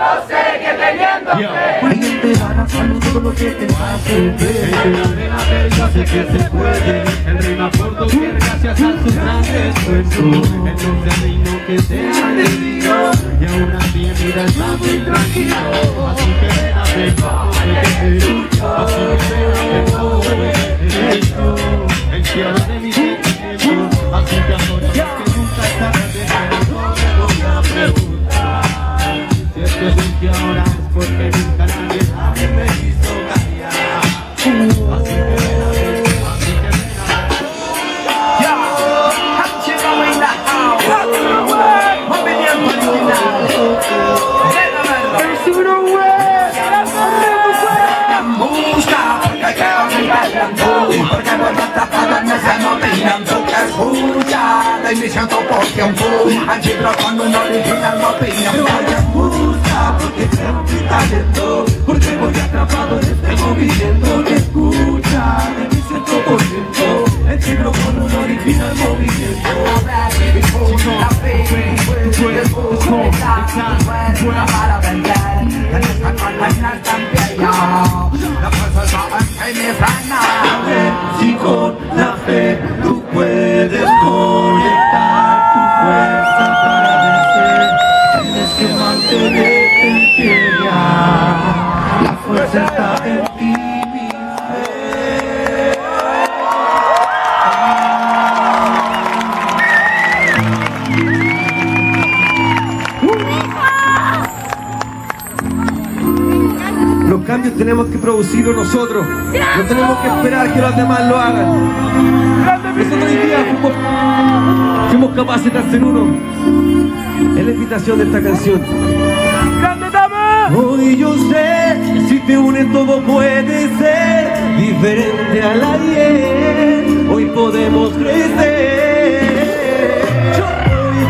Yo seguiré teniendo fe. Te dará salud todo lo que te. Yo sé que se puede, el reino por doquier gracias a su gran esfuerzo. Entonces reino que se ha decidido y aún así mi vida está muy tranquilo. Así que ven a Y me siento por tiempo Allí trabajando un original opinión Me escucha porque mi talento Porque voy atrapado en este movimiento. Escucha El un original movimiento. La. En fuerza está en mi frana. Los cambios tenemos que producirlos nosotros. No tenemos que esperar que los demás lo hagan. Nosotros hoy día fuimos, fuimos capaces de hacer uno. Es la invitación de esta canción. Hoy yo sé, si te unes todo puede ser diferente al ayer. Hoy podemos crecer.